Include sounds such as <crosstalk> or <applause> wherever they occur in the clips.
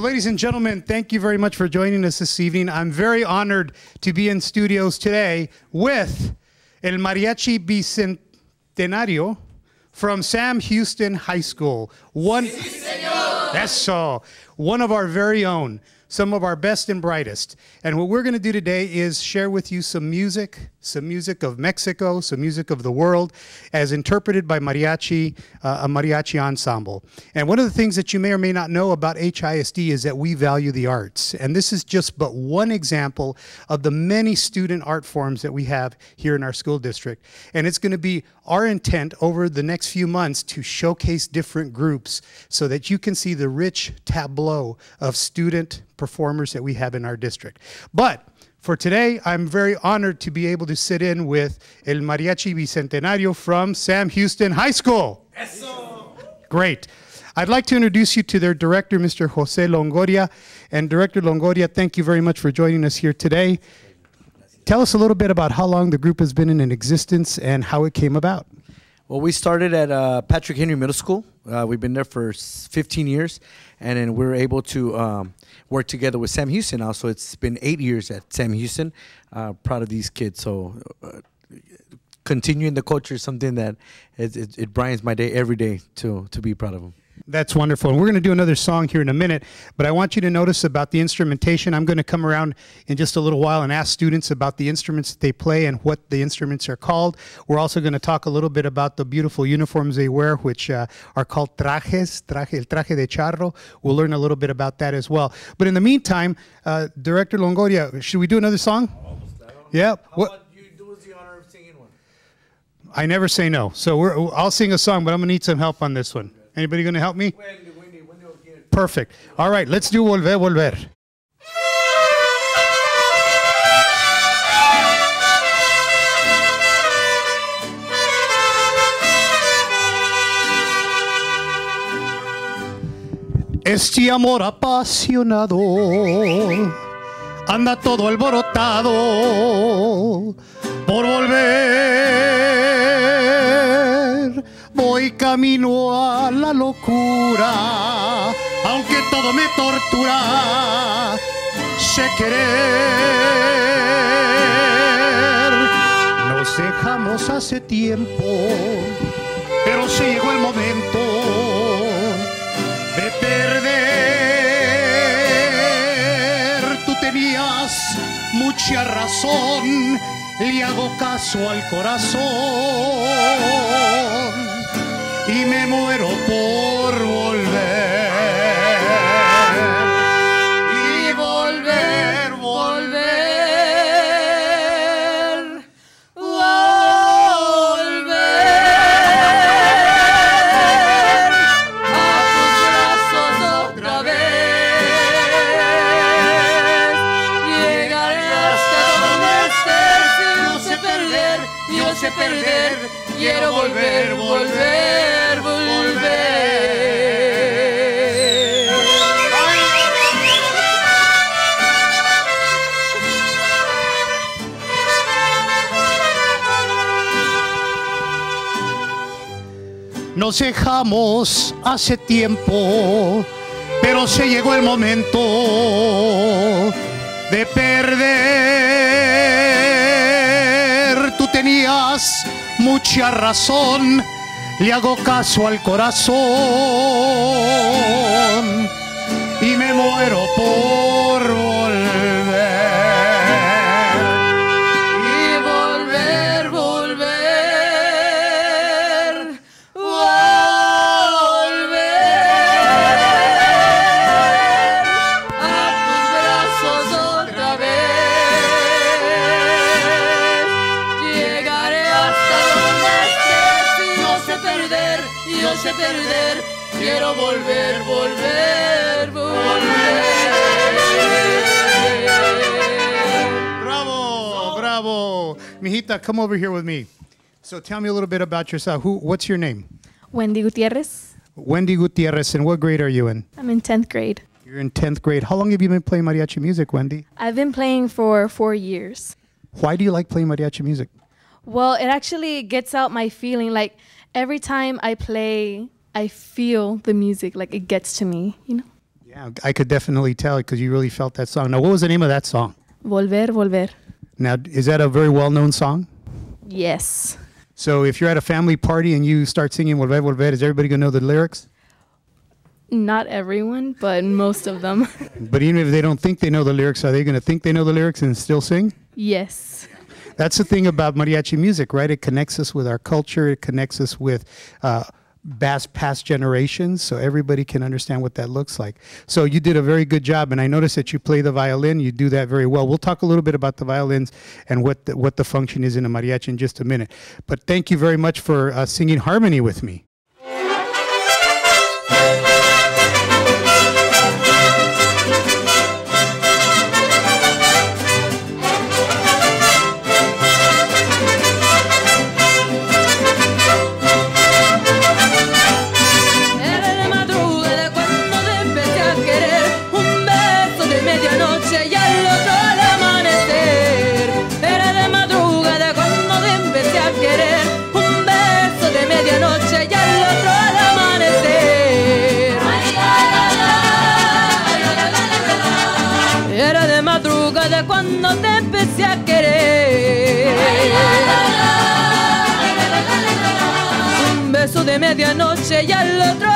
So, ladies and gentlemen, thank you very much for joining us this evening. I'm very honored to be in studios today with El Mariachi Bicentenario from Sam Houston High School. One, that's so. One of our very own some of our best and brightest. And what we're going to do today is share with you some music, some music of Mexico, some music of the world, as interpreted by mariachi, uh, a mariachi ensemble. And one of the things that you may or may not know about HISD is that we value the arts. And this is just but one example of the many student art forms that we have here in our school district. And it's going to be our intent over the next few months to showcase different groups so that you can see the rich tableau of student performers that we have in our district. But for today, I'm very honored to be able to sit in with El Mariachi Bicentenario from Sam Houston High School. Eso. Great. I'd like to introduce you to their director, Mr. Jose Longoria. And Director Longoria, thank you very much for joining us here today. Tell us a little bit about how long the group has been in existence and how it came about. Well, we started at uh, Patrick Henry Middle School. Uh, we've been there for 15 years, and then we are able to um, work together with Sam Houston now. So it's been eight years at Sam Houston. Uh, proud of these kids. So uh, continuing the culture is something that it, it, it brightens my day every day to to be proud of them. That's wonderful. And we're going to do another song here in a minute, but I want you to notice about the instrumentation. I'm going to come around in just a little while and ask students about the instruments that they play and what the instruments are called. We're also going to talk a little bit about the beautiful uniforms they wear, which uh, are called trajes, traje, el traje de charro. We'll learn a little bit about that as well. But in the meantime, uh, Director Longoria, should we do another song? Yeah. What? I never say no. So I'll sing a song, but I'm going to need some help on this one. Anybody going to help me? Perfect. All right, let's do Volver, Volver. Este amor apasionado anda todo alborotado por volver voy camino a la locura, aunque todo me tortura, sé querer. Nos dejamos hace tiempo, pero se llegó el momento de perder. Tú tenías mucha razón, le hago caso al corazón y me muero por volver. Y volver, volver, volver a tus brazos otra vez. Llegaré hasta donde estés y no sé perder, yo sé perder, quiero volver, volver. Nos dejamos hace tiempo, pero se llegó el momento de perder. Tú tenías mucha razón, le hago caso al corazón y me muero por quiero volver, volver, volver. Bravo, bravo. Mijita, come over here with me. So tell me a little bit about yourself. Who, what's your name? Wendy Gutierrez. Wendy Gutierrez, and what grade are you in? I'm in 10th grade. You're in 10th grade. How long have you been playing mariachi music, Wendy? I've been playing for four years. Why do you like playing mariachi music? Well, it actually gets out my feeling. Like every time I play I feel the music, like it gets to me, you know? Yeah, I could definitely tell because you really felt that song. Now, what was the name of that song? Volver, volver. Now, is that a very well-known song? Yes. So, if you're at a family party and you start singing "Volver, Volver," is everybody gonna know the lyrics? Not everyone, but most of them. <laughs> But even if they don't think they know the lyrics, are they gonna think they know the lyrics and still sing? yes. That's the thing about mariachi music, right? It connects us with our culture. It connects us with uh, past generations, so everybody can understand what that looks like. So you did a very good job, and I noticed that you play the violin. You do that very well. We'll talk a little bit about the violins and what the, what the function is in a mariachi in just a minute. But thank you very much for uh, singing harmony with me. ella al otro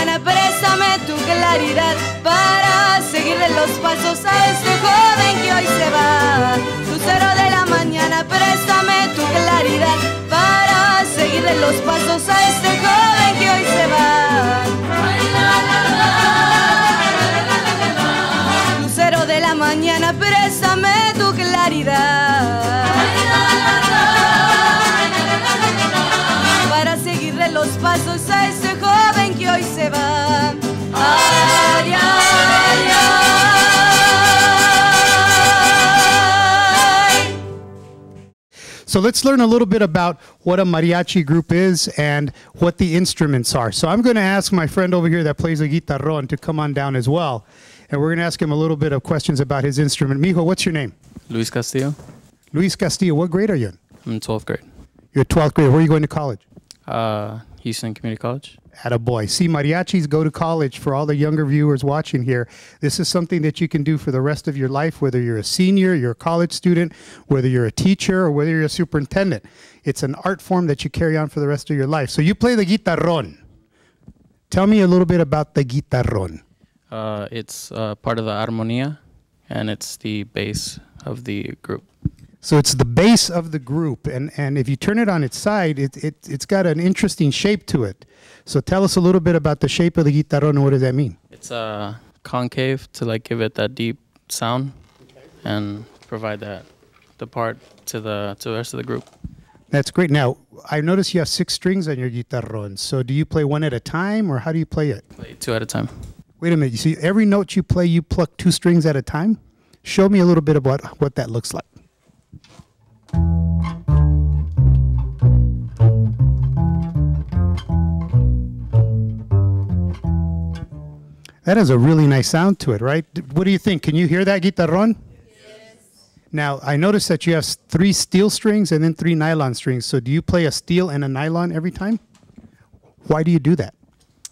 mañana, préstame tu claridad para seguirle los pasos a este joven que hoy se va. Lucero de la mañana, préstame tu claridad para seguirle los pasos a este joven que hoy se va. Lucero de la mañana, préstame tu claridad para seguirle los pasos a que hoy se va. Ay, ay, ay. So let's learn a little bit about what a mariachi group is and what the instruments are. So I'm going to ask my friend over here that plays the guitarron to come on down as well. And we're going to ask him a little bit of questions about his instrument. Mijo, what's your name? Luis Castillo. Luis Castillo. What grade are you in? I'm in 12th grade. You're 12th grade. Where are you going to college? Uh, Houston Community College. At a boy. See, mariachis go to college for all the younger viewers watching here. This is something that you can do for the rest of your life, whether you're a senior, you're a college student, whether you're a teacher, or whether you're a superintendent. It's an art form that you carry on for the rest of your life. So you play the guitarron. Tell me a little bit about the guitarron. Uh, it's uh, part of the armonía, and it's the base of the group. So it's the base of the group, and, and if you turn it on its side, it, it, it's got an interesting shape to it. So tell us a little bit about the shape of the guitarron and what does that mean? It's uh, concave to like give it that deep sound, and provide that the part to the to the rest of the group. That's great. Now, I noticed you have six strings on your guitarron. So do you play one at a time, or how do you play it? Play two at a time. Wait a minute. You see, every note you play, you pluck two strings at a time? Show me a little bit about what that looks like. That has a really nice sound to it, right? What do you think? Can you hear that guitarron? Yes. Now, I noticed that you have three steel strings and then three nylon strings. So, do you play a steel and a nylon every time? Why do you do that?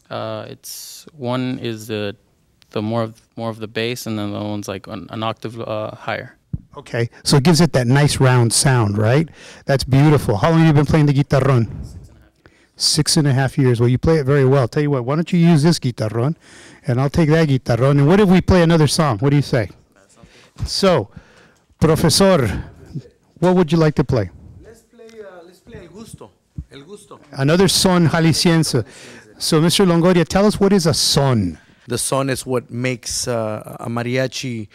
Uh, it's one is the the more of more of the bass, and then the other one's like an, an octave uh, higher. Okay, so it gives it that nice round sound, right? That's beautiful. How long have you been playing the guitarron? Six and a half years. Well, you play it very well. Tell you what, why don't you use this guitarron, and I'll take that guitarron. And what if we play another song? What do you say? So, profesor, what would you like to play? Let's play. Uh, let's play El Gusto. El Gusto. Another son jalisciense. So, Mr. Longoria, tell us what is a son. The son is what makes uh, a mariachi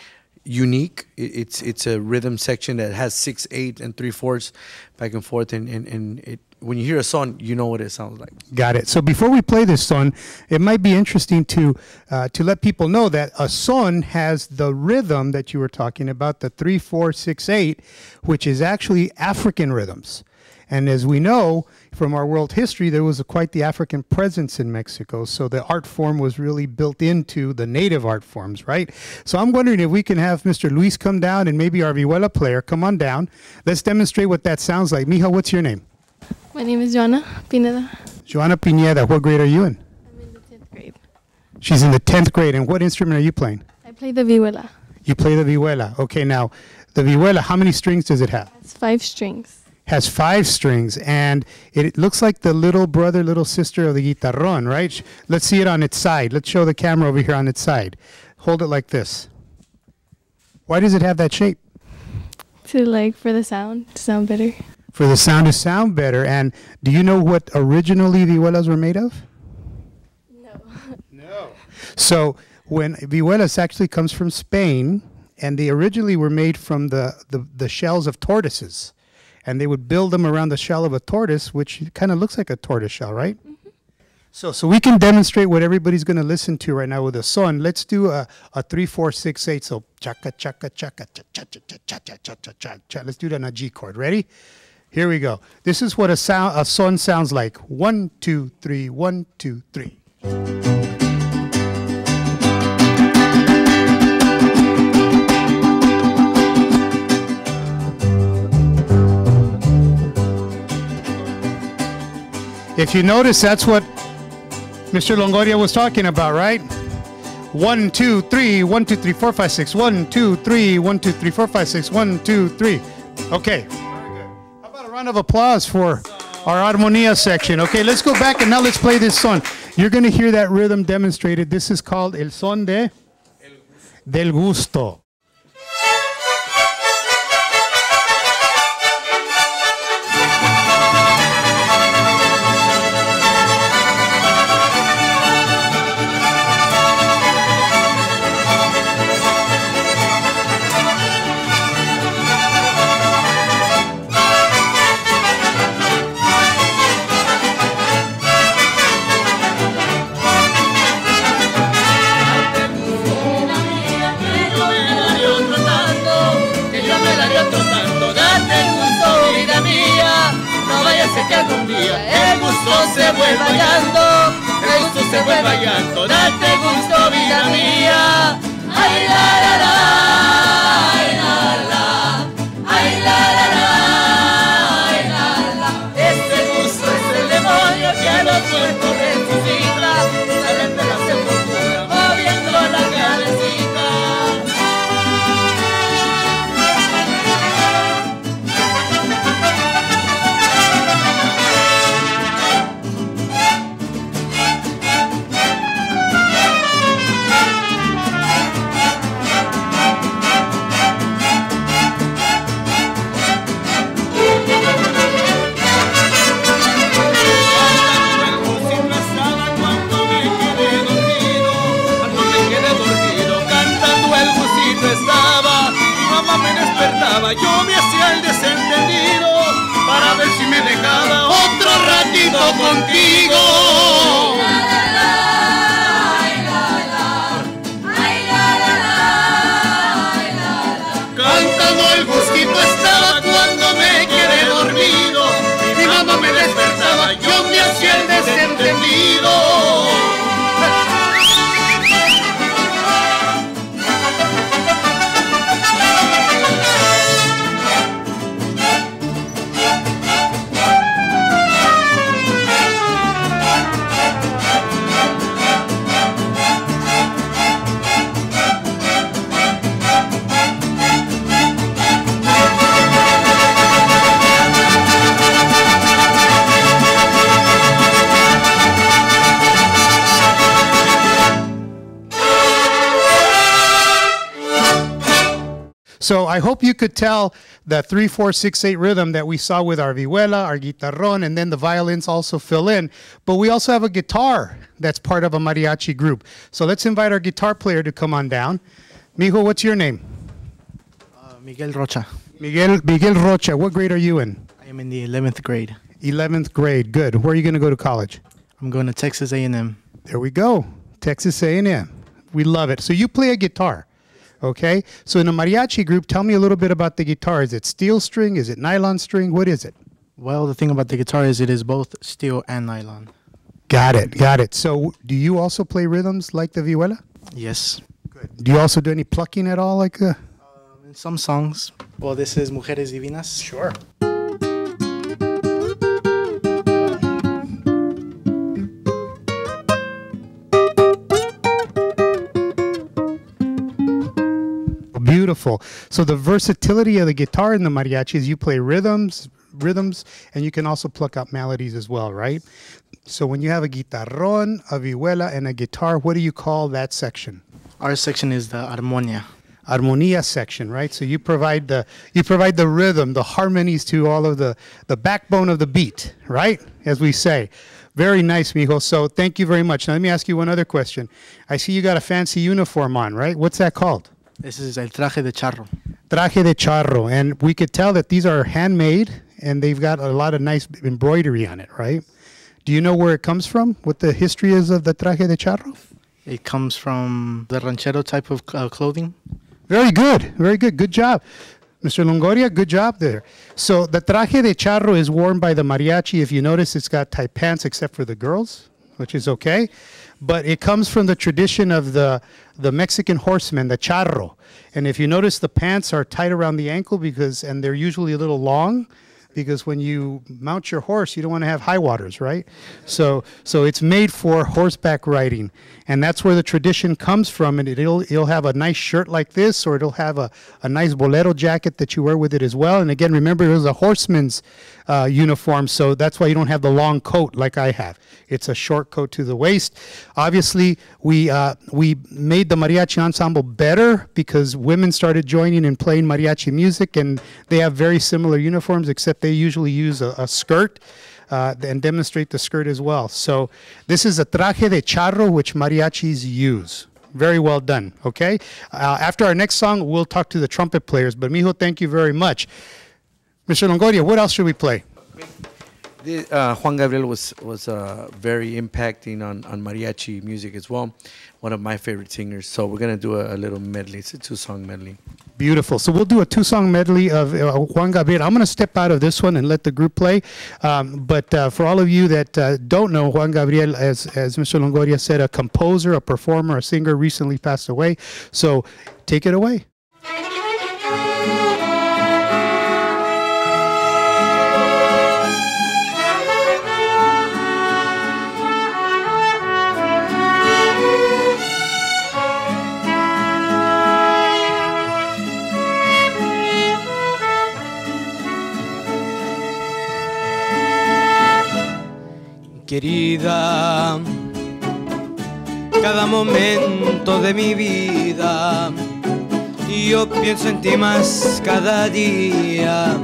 unique. It's it's a rhythm section that has six, eight, and three fourths, back and forth, and and, and it. When you hear a song, you know what it sounds like. Got it. So before we play this son, it might be interesting to uh, to let people know that a son has the rhythm that you were talking about, the three, four, six, eight, which is actually African rhythms. And as we know from our world history, there was a, quite the African presence in Mexico. So the art form was really built into the native art forms, right? So I'm wondering if we can have Mr. Luis come down and maybe our vihuela player come on down. Let's demonstrate what that sounds like. Mija, what's your name? My name is Joanna Pineda. Joanna Pineda. What grade are you in? I'm in the 10th grade. She's in the 10th grade. And what instrument are you playing? I play the vihuela. You play the vihuela. Okay, now, the vihuela, how many strings does it have? It's five strings. Has five strings, and it, it looks like the little brother, little sister of the guitarron, right? Let's see it on its side. Let's show the camera over here on its side. Hold it like this. Why does it have that shape? To like for the sound to sound better. For the sound to sound better. And do you know what originally vihuelas were made of? No. <laughs> No. So when vihuelas actually comes from Spain, and they originally were made from the, the, the shells of tortoises. And they would build them around the shell of a tortoise, which kind of looks like a tortoise shell, right? Mm-hmm. So, so we can demonstrate what everybody's going to listen to right now with a son. Let's do a, a three, four, six, eight. So chaka, chaka, chaka, cha, cha, cha, cha, cha, cha, cha, cha, cha. Let's do it on a G chord. Ready? Here we go. This is what a sound a son sounds like. One, two, three. One, two, three. If you notice, that's what Mr. Longoria was talking about, right? One, two, three, one, two, three, four, five, six. One, two, three, one, two, three, four, five, six. One, two, three. Okay. Very good. How about a round of applause for our armonia section? Okay, let's go back and now let's play this song. You're going to hear that rhythm demonstrated. This is called El Son de Del Gusto. I hope you could tell the three, four, six, eight rhythm that we saw with our vihuela, our guitarrón, and then the violins also fill in. But we also have a guitar that's part of a mariachi group. So let's invite our guitar player to come on down. Mijo, what's your name? Uh, Miguel Rocha. Miguel Miguel Rocha. What grade are you in? I am in the 11th grade. 11th grade. Good. Where are you going to go to college? I'm going to Texas A&M. There we go. Texas A&M. We love it. So you play a guitar. Okay? So in a mariachi group, tell me a little bit about the guitar. Is it steel string? Is it nylon string? What is it? Well, the thing about the guitar is it is both steel and nylon. Got it. Got it. So do you also play rhythms like the vihuela? Yes. Good. Do you also do any plucking at all like the Um, in some songs. Well, this is Mujeres Divinas. Sure. Beautiful. So the versatility of the guitar in the mariachi is you play rhythms, rhythms, and you can also pluck out melodies as well, right? So when you have a guitarrón, a vihuela, and a guitar, what do you call that section? Our section is the armonia. armonia section, right? So you provide the you provide the rhythm, the harmonies to all of the the backbone of the beat, right? As we say. Very nice, mijo. So thank you very much. Now let me ask you one other question. I see you got a fancy uniform on, right? What's that called? This is el traje de charro. Traje de charro, and we could tell that these are handmade and they've got a lot of nice embroidery on it, right? Do you know where it comes from? What the history is of the traje de charro? It comes from the ranchero type of uh, clothing. Very good. Very good. Good job. Mr. Longoria, good job there. So the traje de charro is worn by the mariachi. If you notice, it's got tight pants except for the girls, which is okay. But it comes from the tradition of the, the Mexican horseman, the charro. And if you notice, the pants are tight around the ankle because, and they're usually a little long because when you mount your horse, you don't want to have high waters, right? So, so it's made for horseback riding, and that's where the tradition comes from. And it'll it'll have a nice shirt like this, or it'll have a, a nice bolero jacket that you wear with it as well. And again, remember, it was a horseman's uh, uniform, so that's why you don't have the long coat like I have. It's a short coat to the waist. Obviously, we uh, we made the mariachi ensemble better because women started joining and playing mariachi music, and they have very similar uniforms, except they usually use a, a skirt. Uh, and demonstrate the skirt as well. So this is a traje de charro which mariachis use. Very well done. Okay. Uh, after our next song, we'll talk to the trumpet players. But mijo, thank you very much. Mr. Longoria, what else should we play? The, uh, Juan Gabriel was was uh, very impacting on, on mariachi music as well. One of my favorite singers. So we're gonna do a, a little medley. It's a two song medley. Beautiful. So we'll do a two-song medley of uh, Juan Gabriel. I'm going to step out of this one and let the group play. Um, but uh, for all of you that uh, don't know, Juan Gabriel, as as Mr. Longoria said, a composer, a performer, a singer, recently passed away. So take it away. Querida, cada momento de mi vida, yo pienso en ti más cada día.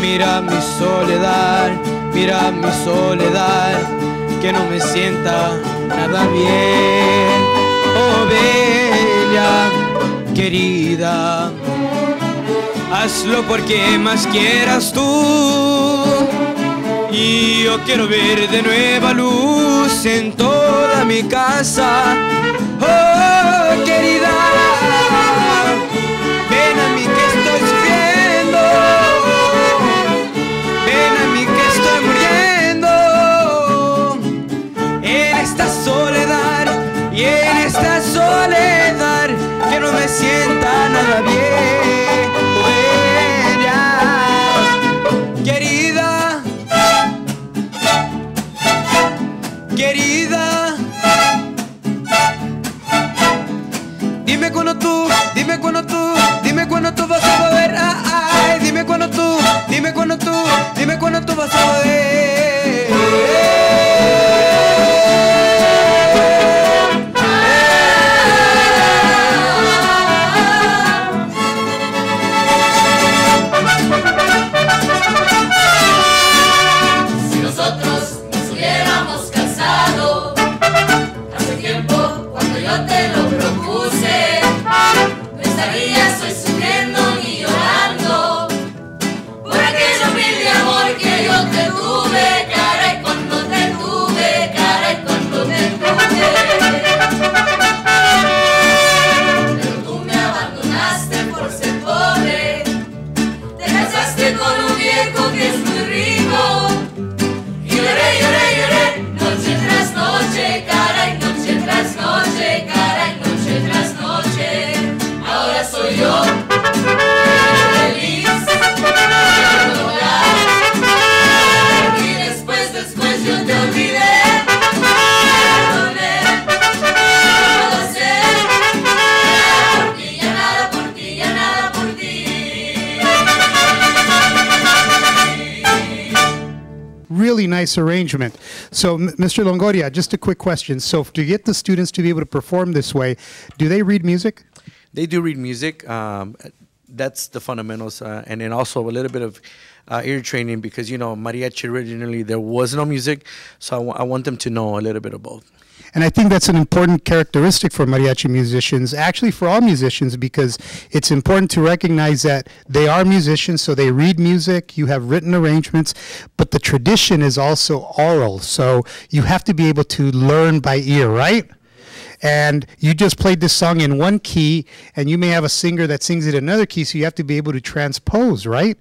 Mira mi soledad, mira mi soledad, que no me sienta nada bien. Oh, bella, querida, hazlo porque más quieras tú. Yo quiero ver de nueva luz en toda mi casa. Oh, querida, ven a mí que estoy sufriendo. Ven a mí que estoy muriendo. En esta soledad y en esta soledad que no me sienta nada bien. Cuando tú, dime cuando tú, dime cuando tú vas a volver. Ay, dime cuando tú, dime cuando tú, dime cuando tú vas a volver. Nice arrangement. So, Mr. Longoria, just a quick question. So, to get the students to be able to perform this way, do they read music? They do read music. Um, that's the fundamentals, uh, and then also a little bit of uh, ear training because you know mariachi originally there was no music, so I I want them to know a little bit of both. And I think that's an important characteristic for mariachi musicians, actually for all musicians, because it's important to recognize that they are musicians, so they read music, you have written arrangements, but the tradition is also oral. So you have to be able to learn by ear, right? And you just played this song in one key, and you may have a singer that sings it in another key, so you have to be able to transpose, right?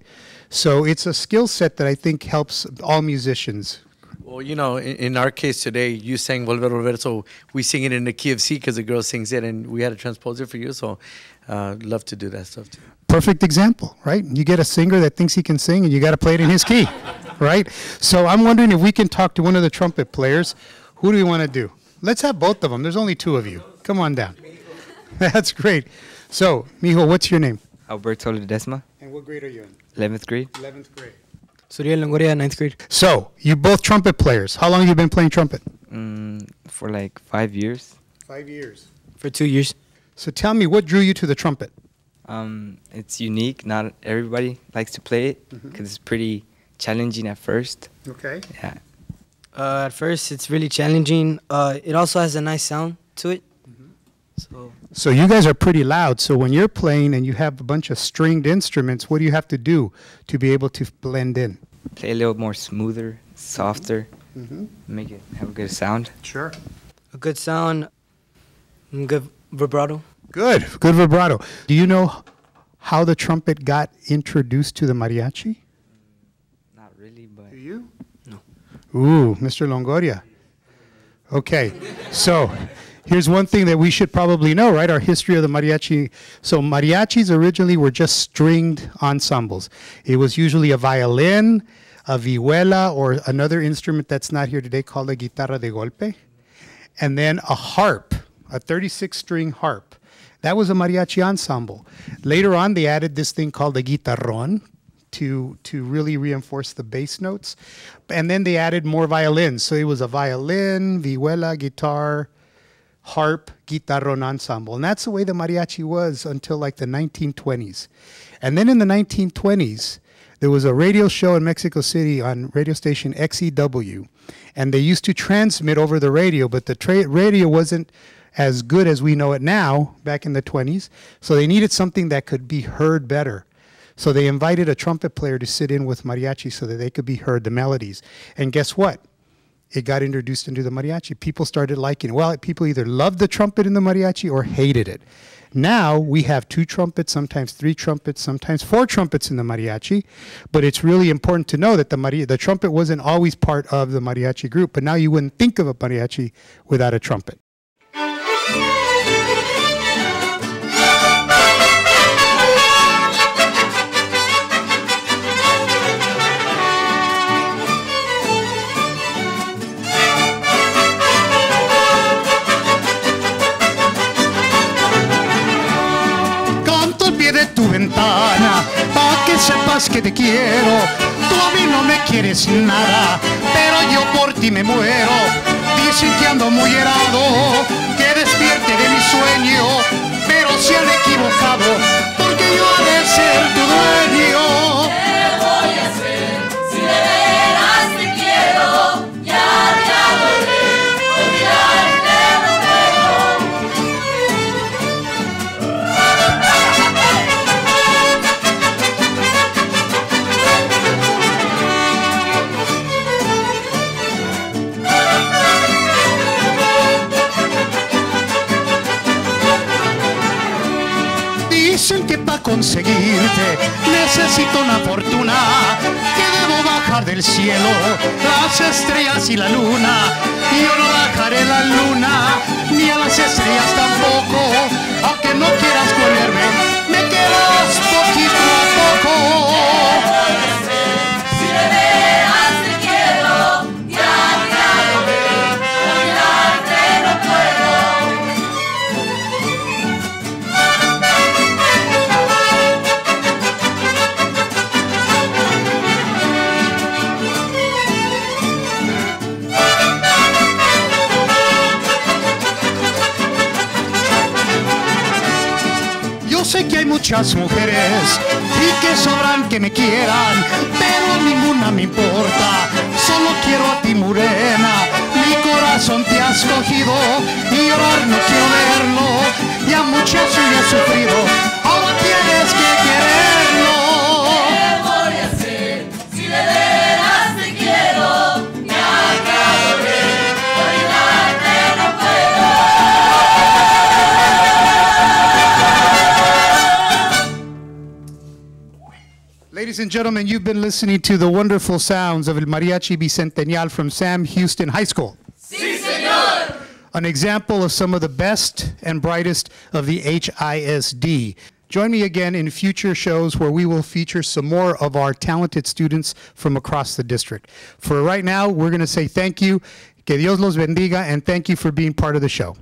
So it's a skill set that I think helps all musicians. Well, you know, in, in our case today, you sang Volver Volver, so we sing it in the key of C because the girl sings it, and we had a transposer for you. So, uh, love to do that stuff too. perfect example, right? You get a singer that thinks he can sing, and you got to play it in his key, <laughs> right? So I'm wondering if we can talk to one of the trumpet players. Who do we want to do? Let's have both of them. There's only two of you. Come on down. <laughs> That's great. So, Mijo, what's your name? Alberto Ledesma, And what grade are you in? 11th grade. 11th grade. Suriel Longoria, ninth grade. So, you both trumpet players. How long have you been playing trumpet? Mm, for like five years. Five years. For two years. So tell me, what drew you to the trumpet? Um, it's unique. Not everybody likes to play it because it's pretty challenging at first. Okay. Yeah. Uh, at first, it's really challenging. Uh, it also has a nice sound to it. So So you guys are pretty loud. So when you're playing and you have a bunch of stringed instruments, what do you have to do to be able to blend in? Play a little more smoother, softer, Mm-hmm. make it have a good sound. Sure. a good sound, and good vibrato. Good. Good vibrato. Do you know how the trumpet got introduced to the mariachi? Not really, but Do you? No. Ooh, Mr. Longoria. Okay. So here's one thing that we should probably know, right? Our history of the mariachi. So mariachis originally were just stringed ensembles. It was usually a violin, a vihuela, or another instrument that's not here today called a guitarra de golpe, and then a harp, a 36 string harp. That was a mariachi ensemble. Later on, they added this thing called a guitarrón to to really reinforce the bass notes, and then they added more violins. So it was a violin, vihuela, guitar, harp, guitarrón ensemble, and that's the way the mariachi was until like the 1920s. And then in the 1920s, there was a radio show in Mexico City on radio station XEW, and they used to transmit over the radio, but the radio wasn't as good as we know it now back in the 20s. So they needed something that could be heard better. So they invited a trumpet player to sit in with mariachi so that they could be heard the melodies. And guess what? It got introduced into the mariachi. People started liking it. Well, people either loved the trumpet in the mariachi or hated it. Now we have two trumpets, sometimes three trumpets, sometimes four trumpets in the mariachi. But it's really important to know that the mari- the trumpet wasn't always part of the mariachi group. But now you wouldn't think of a mariachi without a trumpet. Ventana, pa' que sepas que te quiero. Tú a mí no me quieres nada, pero yo por ti me muero. Dicen que ando muy helado, que despierte de mi sueño, pero se han equivocado, porque yo he de ser tu dueño. Del cielo las estrellas y la luna. Yo no bajaré la luna, ni a las estrellas tampoco, aunque no quieras correrme, me quedas poquito a poco. Muchas mujeres y que sobran que me quieran, pero ninguna me importa. Solo quiero a ti, morena. Mi corazón te ha escogido y llorar no quiero verlo. Ya muchacho ya he sufrido, Ladies and gentlemen, you've been listening to the wonderful sounds of El Mariachi Bicentennial from Sam Houston High School. Sí, señor. An example of some of the best and brightest of the HISD. Join me again in future shows where we will feature some more of our talented students from across the district. For right now, we're going to say thank you, que Dios los bendiga, and thank you for being part of the show.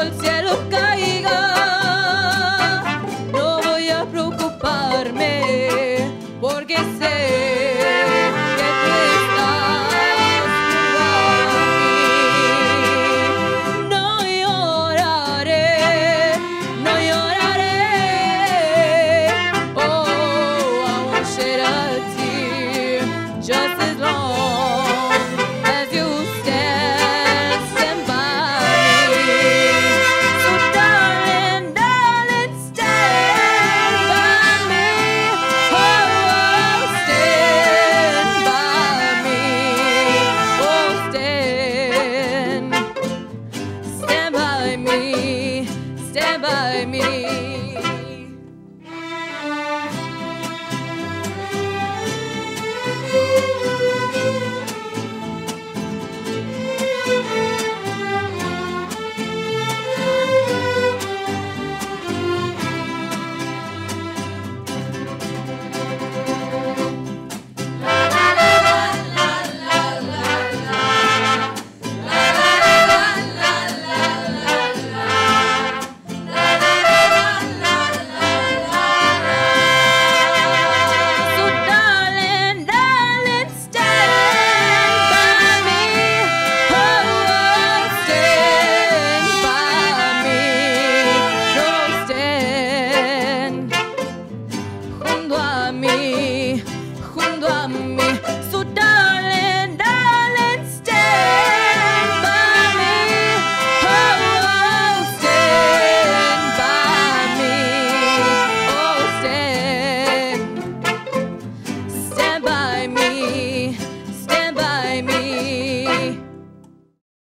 El cielo caigan,